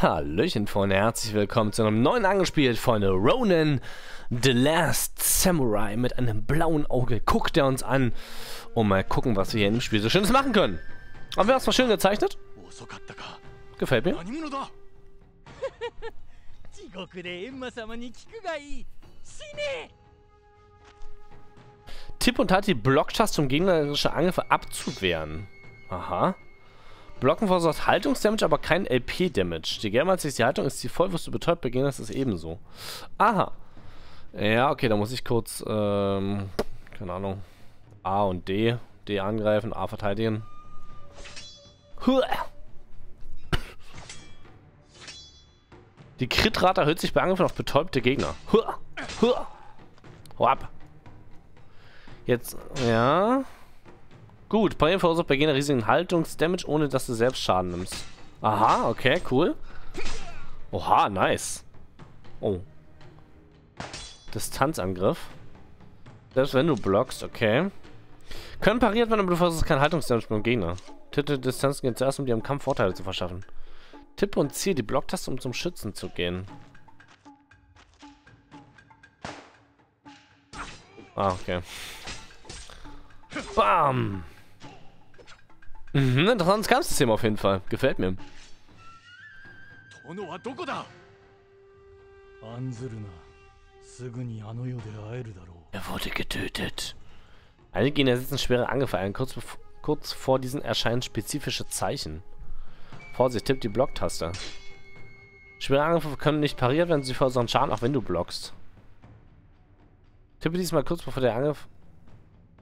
Hallöchen Freunde, herzlich willkommen zu einem neuen Angespielt, Freunde. Ronan, The Last Samurai mit einem blauen Auge. Guckt er uns an und mal gucken, was wir hier im Spiel so Schönes machen können. Haben wir das mal schön gezeichnet? Gefällt mir. Tipp und halt die Blocktaste, um gegnerische Angriffe abzuwehren. Aha. Blocken verursacht Haltungsdamage, aber kein LP-Damage. Je gerne sich die Haltung ist, die voll wirst du betäubt, beginnst ist ebenso. Aha. Ja, okay, da muss ich kurz, ähm, keine Ahnung, A und D. D angreifen, A verteidigen. Die Crit-Rate erhöht sich bei Angriffen auf betäubte Gegner. Hau ab. Jetzt, ja. Gut, Parieren verursacht bei Gegner riesigen Haltungsdamage, ohne dass du selbst Schaden nimmst. Aha, okay, cool. Oha, nice. Oh. Distanzangriff. Selbst wenn du blockst, okay. Können pariert werden, aber du versuchst kein Haltungsdamage beim Gegner. Tippe Distanzen gehen zuerst, um dir im Kampf Vorteile zu verschaffen. Tippe und ziehe die Blocktaste, um zum Schützen zu gehen. Ah, okay. Bam! Mhm, interessantes Kampfsystem auf jeden Fall. Gefällt mir. Er wurde getötet. Einige Gegner setzen schwere Angriffe ein. Kurz, kurz vor diesen erscheinen spezifische Zeichen. Vorsicht, tipp die Blocktaste. Schwere Angriffe können nicht pariert werden, sie verursachen Schaden, auch wenn du blockst. Tippe diesmal kurz bevor der Angriff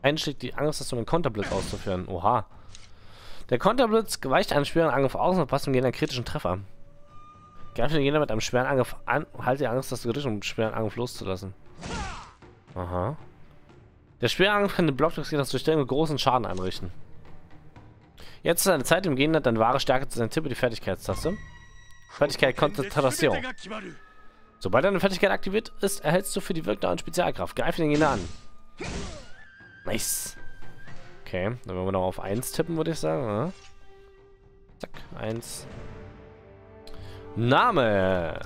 einschlägt, die Angst, dass du einen Konterblitz auszuführen. Oha. Der Konterblitz weicht einen schweren Angriff aus und passt um jeden kritischen Treffer. Greife den Gegner mit einem schweren Angriff an und halte die Angst, dass du gedrückt, um einen schweren Angriff loszulassen. Aha. Der schwere Angriff kann den Block des Gegners durch großen Schaden anrichten. Jetzt ist eine Zeit, dem Gegner deine wahre Stärke zu sein. Tippe die Fertigkeitstaste. Fertigkeit Konzentration. Sobald deine Fertigkeit aktiviert ist, erhältst du für die Wirkdauer Spezialkraft. Greife den Gegner an. Nice. Okay, dann werden wir noch auf 1 tippen, würde ich sagen. Oder? Zack, 1. Name.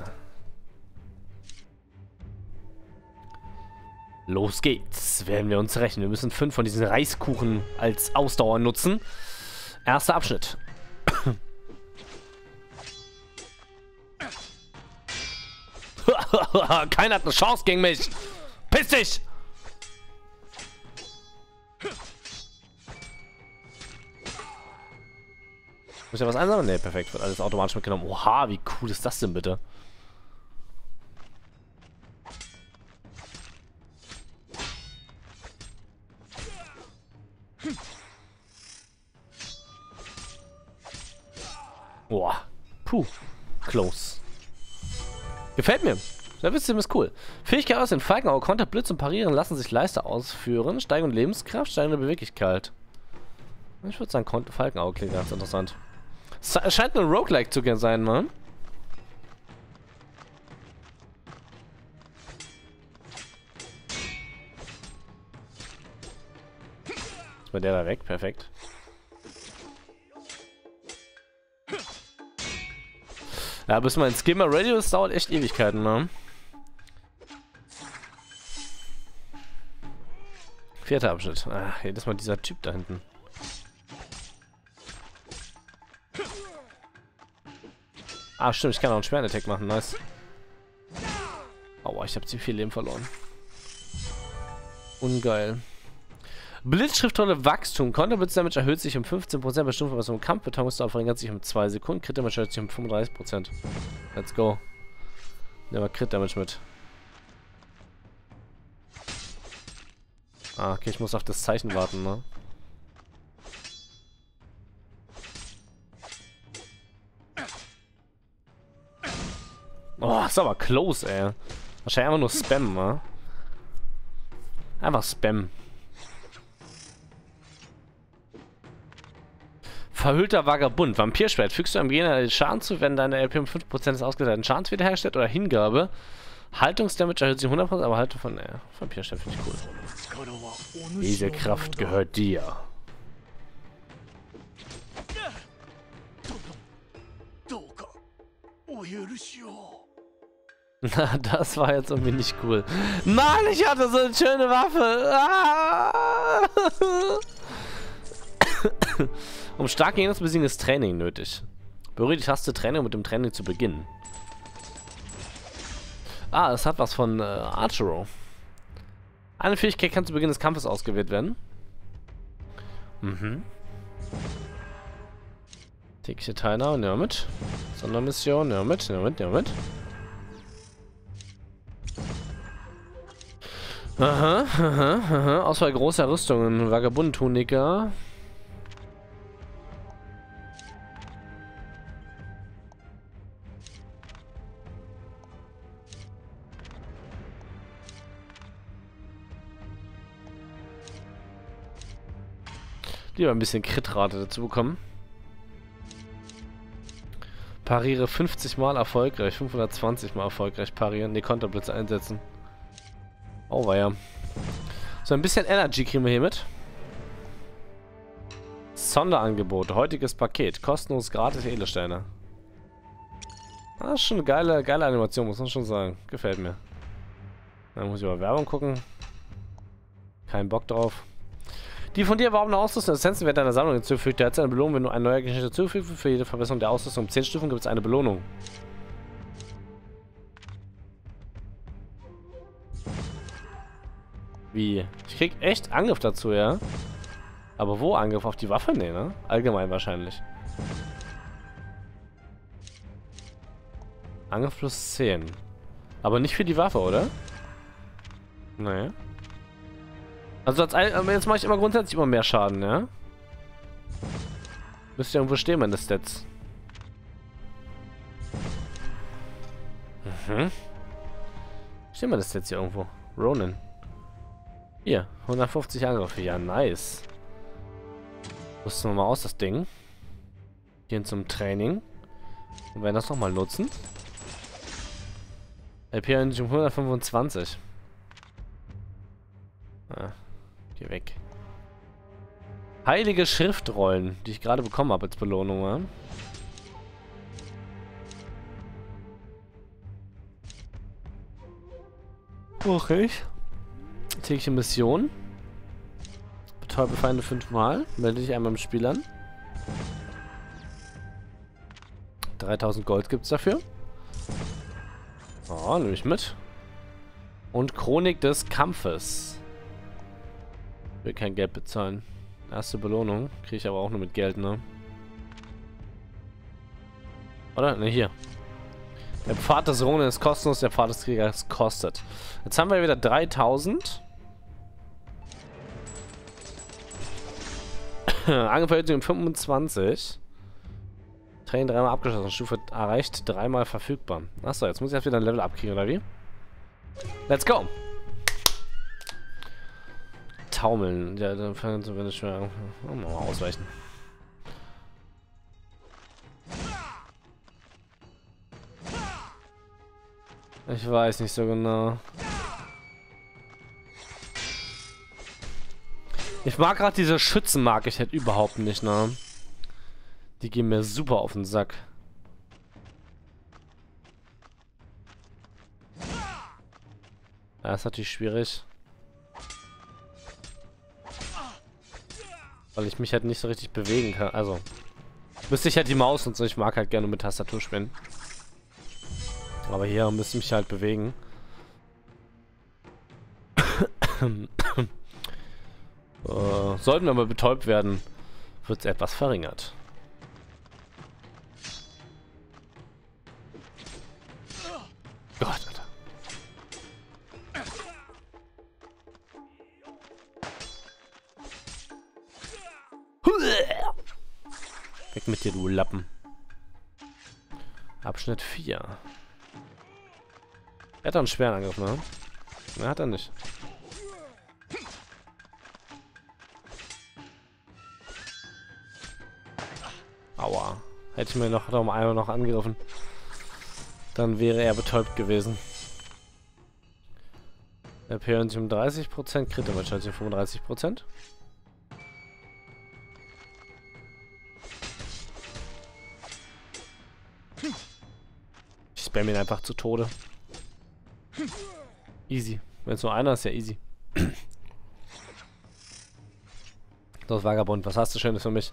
Los geht's. Werden wir uns rechnen. Wir müssen fünf von diesen Reiskuchen als Ausdauer nutzen. Erster Abschnitt. Keiner hat eine Chance gegen mich. Piss dich! Muss ich was einsammeln? Ne, perfekt. Wird alles automatisch mitgenommen. Oha, wie cool ist das denn bitte? Boah. Puh. Close. Gefällt mir. Der Witz ist cool. Fähigkeit aus den Falkenauge, Konter, Blitz und Parieren lassen sich leichter ausführen. Steigende Lebenskraft, steigende Beweglichkeit. Ich würde sagen, Falkenauge klingt ganz interessant. Es scheint ein Roguelike zu sein, ne? Ist bei der da weg? Perfekt. Ja, bis mein Skimmer ready ist, dauert echt Ewigkeiten, ne? Vierter Abschnitt. Ah, jedes Mal dieser Typ da hinten. Ah, stimmt, ich kann auch einen Schweren-Attack machen, nice. Aua, ich habe zu viel Leben verloren. Ungeil. Blitzschriftrolle Wachstum. Konterblitz Damage erhöht sich um 15%, bei Stumpfvermessung. Kampfbetonungsdauer verringert sich um 2 Sekunden. Crit Damage erhöht sich um 35%. Let's go. Nehmen wir Crit Damage mit. Ah, okay, ich muss auf das Zeichen warten, ne? Oh, ist aber close, ey. Wahrscheinlich einfach nur Spam, ne? Einfach Spam. Verhüllter Vagabund. Vampirschwert. Fügst du einem Gegner Schaden zu, wenn deine LP um 5% des ausgeteilten Schadens wiederherstellt oder Hingabe. Haltungsdamage erhöht sich 100%, aber Haltung von äh, Vampirschwert finde ich cool. Diese Kraft gehört dir. Na, das war jetzt irgendwie nicht cool. Mann, ich hatte so eine schöne Waffe. Ah! um starke Gegner zu besiegen, ist Training nötig. Berühre die Taste Training, um mit dem Training zu beginnen. Ah, das hat was von äh, Archero. Eine Fähigkeit kann zu Beginn des Kampfes ausgewählt werden. Mhm. Tägliche Teilnahme, ja mit. Sondermission, ja mit, ja mit, ja mit. Aha, aha, aha. Auswahl großer Rüstungen. Vagabund-Tunika. Lieber ein bisschen Crit-Rate dazu bekommen. Pariere 50 mal erfolgreich, 520 mal erfolgreich parieren. Ne, Konterblitze einsetzen. Oh, war ja. So, ein bisschen Energy kriegen wir hier mit. Sonderangebot, heutiges Paket, kostenlos gratis Edelsteine. Ah, schon eine geile, geile Animation, muss man schon sagen. Gefällt mir. Dann muss ich über Werbung gucken. Kein Bock drauf. Die von dir erworbene Ausrüstung Essenzen werden deiner Sammlung hinzugefügt. Derzeit eine Belohnung, wenn du ein neuer Gegenstand hinzufügst. Für jede Verbesserung der Ausrüstung um 10 Stufen gibt es eine Belohnung. Wie? Ich krieg echt Angriff dazu, ja? Aber wo Angriff? Auf die Waffe? Nee, ne? Allgemein wahrscheinlich. Angriff plus 10. Aber nicht für die Waffe, oder? Nee. Also jetzt mache ich immer grundsätzlich immer mehr Schaden, ja? Müsste ja irgendwo stehen, meine Stats. Mhm. Stehen meine Stats hier irgendwo? Ronin. Hier, 150 Angriffe. Ja, nice. Rüsten wir mal aus, das Ding. Gehen zum Training. Und werden das nochmal nutzen. LP um 125. Ah, Geh weg. Heilige Schriftrollen, die ich gerade bekommen habe als Belohnung. Ja? Brauche ich. Tägliche Mission. Betäube Feinde fünfmal. Melde dich einmal im Spiel an. 3000 Gold gibt es dafür. Oh, nehme ich mit. Und Chronik des Kampfes. Will kein Geld bezahlen. Erste Belohnung. Kriege ich aber auch nur mit Geld, ne? Oder? Ne, hier. Der Pfad des Ronen ist kostenlos, der Pfad des Kriegers kostet. Jetzt haben wir wieder 3000. Angefeuert um 25. Training dreimal abgeschlossen. Stufe erreicht, dreimal verfügbar. Achso, jetzt muss ich erst wieder ein Level abkriegen, oder wie? Let's go! taumeln. Ja, dann fangen wenn ich mal, mal ausweichen. Ich weiß nicht so genau. Ich mag gerade diese Schützen, mag ich halt überhaupt nicht, ne? Die gehen mir super auf den Sack. Das ist natürlich schwierig. Weil ich mich halt nicht so richtig bewegen kann. Also, müsste ich halt die Maus und so. Ich mag halt gerne mit Tastatur spielen. Aber hier müsste ich mich halt bewegen. Äh, sollten wir mal betäubt werden, wird es etwas verringert. Gott, Weg mit dir, du Lappen. Abschnitt 4. Er hat doch einen schweren Angriff, ne? Ne, hat er nicht. Hätte ich mir noch, noch einmal noch angegriffen. Dann wäre er betäubt gewesen. Appearance um 30%, Krit wahrscheinlich um 35%. spam ihn einfach zu Tode. Easy. Wenn es nur einer ist, ja easy. Das Vagabund, was hast du Schönes für mich?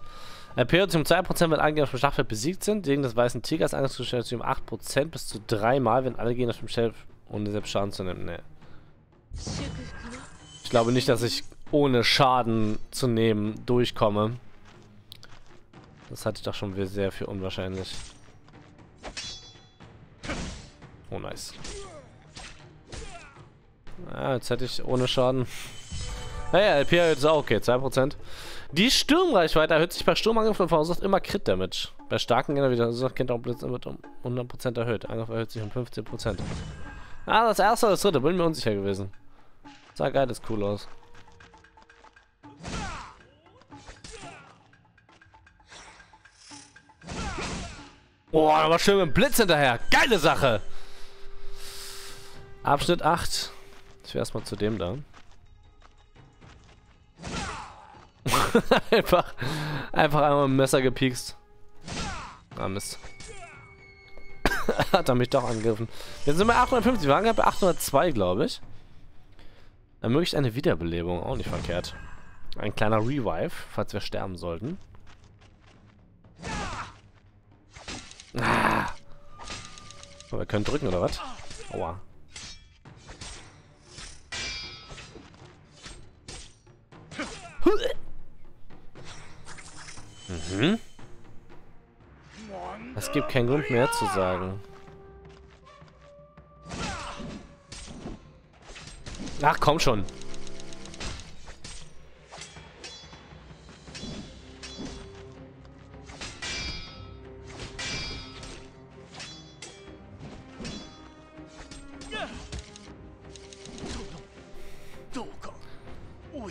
Period um 2%, wenn alle Gegner auf dem Schlachtfeld besiegt sind. Wegen des weißen Tigers angestellt um 8% bis zu 3 Mal, wenn alle Gegner auf dem Schlachtfeld ohne selbst Schaden zu nehmen. Nee. Ich glaube nicht, dass ich ohne Schaden zu nehmen durchkomme. Das hatte ich doch schon sehr für unwahrscheinlich. Oh, nice. Ja, jetzt hätte ich ohne Schaden. Naja, LP ist auch okay, 2%. Die Sturmreichweite erhöht sich bei Sturmangriff und verursacht immer Crit-Damage. Bei starken Gegner wieder so kennt auch Blitz wird um 100% erhöht. Angriff erhöht sich um 15%. Ah, das erste oder das dritte, bin mir unsicher gewesen. Sah geil, das cool aus. Boah, aber schön mit dem Blitz hinterher. Geile Sache. Abschnitt 8. Ich will erstmal zu dem da. einfach, einfach einmal dem Messer gepiekst. Ah, Mist. Hat er mich doch angegriffen. Jetzt sind wir 850. Wir waren gerade bei 802, glaube ich. Ermöglicht eine Wiederbelebung. Auch nicht verkehrt. Ein kleiner Revive, falls wir sterben sollten. Ah. wir können drücken, oder was? Aua. Mhm. Es gibt keinen Grund mehr zu sagen. Ach, komm schon.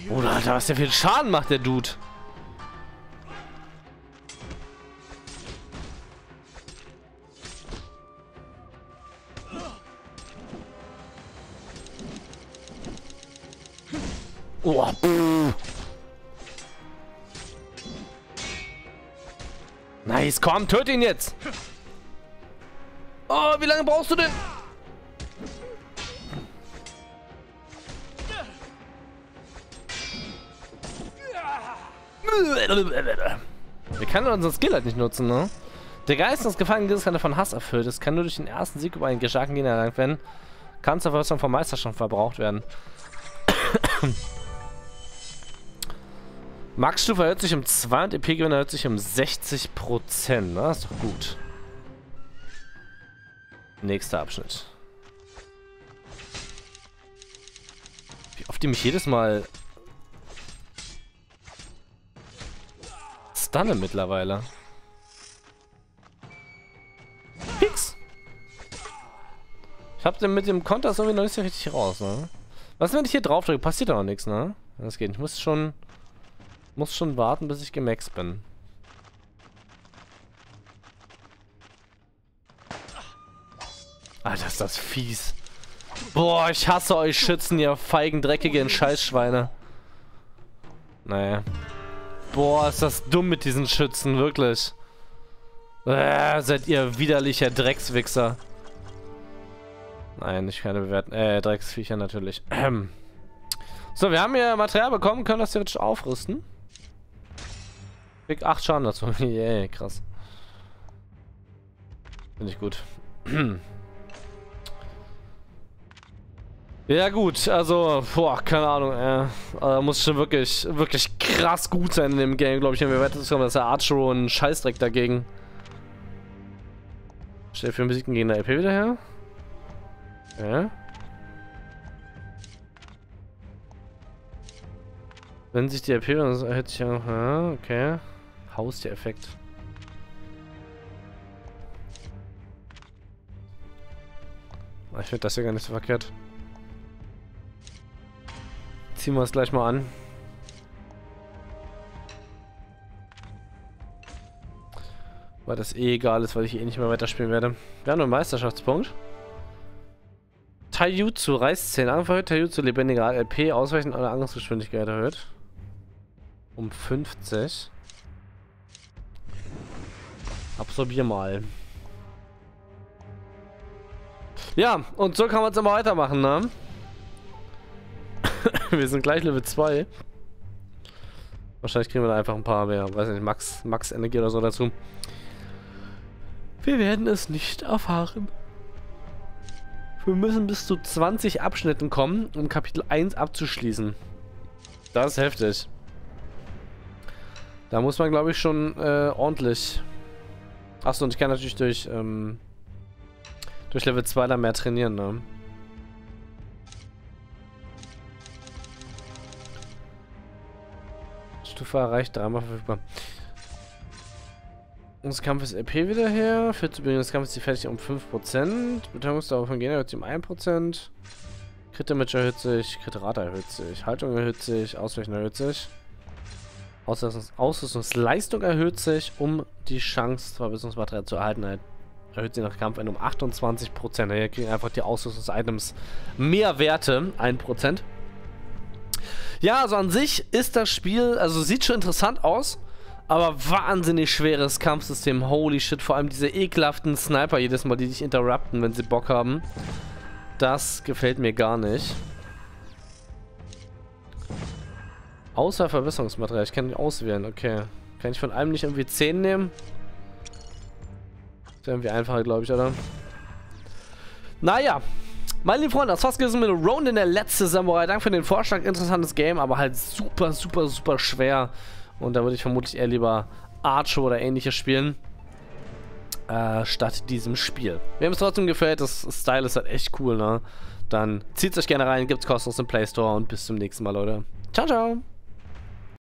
Oder Alter, was der für einen Schaden macht, der Dude. Oh, Nice, komm, töte ihn jetzt. Oh, wie lange brauchst du denn? Wir können unseren Skill halt nicht nutzen, ne? Der Geist des Gefangenen kann von Hass erfüllt. Es kann nur durch den ersten Sieg über einen gestarken Gegner erlangt werden. Kann zur Verwirrung von Meisterschaft verbraucht werden. Max-Stufe erhöht sich um 2 und EP-Gewinn erhöht sich um 60%. Na, ist doch gut. Nächster Abschnitt. Wie oft die mich jedes Mal stunne mittlerweile. Pix! Ich hab den mit dem Konter irgendwie noch nicht so richtig raus, ne? Was, wenn ich hier drauf drücke? Passiert doch nichts, ne? Das geht. Ich muss schon... Muss schon warten, bis ich gemaxt bin. Alter, ist das fies. Boah, ich hasse euch Schützen, ihr feigen, dreckigen Scheißschweine. Naja. Boah, ist das dumm mit diesen Schützen, wirklich. Äh, seid ihr widerlicher Dreckswichser. Nein, ich keine bewerten. Äh, Drecksviecher natürlich. So, wir haben hier Material bekommen, können das theoretisch aufrüsten. Kriegt 8 Schaden dazu. Yay, krass. Finde ich gut. ja gut, also, boah, keine Ahnung, äh, also, muss schon wirklich, wirklich krass gut sein in dem Game, glaube ich. Wir werden das ist der Archer ein Scheißdreck dagegen. Stell für Musik gegen der LP wieder her. Ja. Wenn sich die LP, dann hätte ich ja, ja okay. Haustier-Effekt. Ah, ich finde das hier gar nicht so verkehrt. Ziehen wir es gleich mal an. Weil das eh egal ist, weil ich eh nicht mehr weiterspielen werde. Wir haben einen Meisterschaftspunkt. Taijutsu, Reißzähne, Angriff erhöht, Taijutsu, lebendiger LP, Ausweichen oder Angriffsgeschwindigkeit erhöht. Um 50. Absorbier mal. Ja, und so kann man es immer weitermachen, ne? wir sind gleich Level 2. Wahrscheinlich kriegen wir da einfach ein paar mehr, weiß nicht, Max, Max Energie oder so dazu. Wir werden es nicht erfahren. Wir müssen bis zu 20 Abschnitten kommen, um Kapitel 1 abzuschließen. Das ist heftig. Da muss man, glaube ich, schon äh, ordentlich... Achso, und ich kann natürlich durch, ähm, durch Level 2 dann mehr trainieren, ne? Stufe erreicht, dreimal verfügbar. Unser Kampf ist EP wieder her. Für zu Beginn des Kampfes die fertig um 5%. Betäubungsdauer von Gegner erhöht sich um 1%. Crit Damage erhöht sich, Crit Rate erhöht sich, Haltung erhöht sich, Ausweichen erhöht sich. Ausrüstungs Ausrüstungsleistung erhöht sich, um die Chance, Verbesserungsmaterial zu erhalten, erhöht sich nach Kampfende um 28%. Hier kriegen einfach die Ausrüstungsitems mehr Werte, 1%. Ja, also an sich ist das Spiel, also sieht schon interessant aus, aber wahnsinnig schweres Kampfsystem. Holy shit, vor allem diese ekelhaften Sniper jedes Mal, die dich interrupten, wenn sie Bock haben. Das gefällt mir gar nicht. Außer Verbesserungsmaterial. Ich kann nicht auswählen. Okay. Kann ich von einem nicht irgendwie 10 nehmen? Ist irgendwie einfacher, glaube ich, oder? Naja. Meine lieben Freunde, das war's gewesen mit Ronin, der letzte Samurai. Danke für den Vorschlag. Interessantes Game, aber halt super, super, super schwer. Und da würde ich vermutlich eher lieber Archer oder ähnliches spielen. Äh, statt diesem Spiel. Wenn es trotzdem gefällt, das Style ist halt echt cool, ne? Dann zieht es euch gerne rein, gibt's kostenlos im Play Store und bis zum nächsten Mal, Leute. Ciao, ciao!